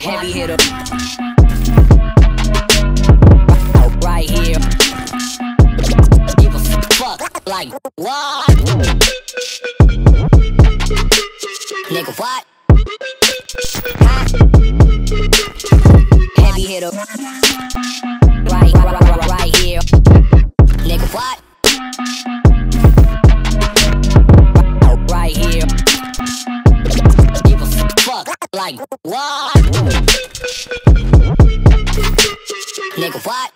Heavy hitter. Right here. Give a fuck. Like, what? Nigga, what? Heavy hitter. Like, what? Nigga, what?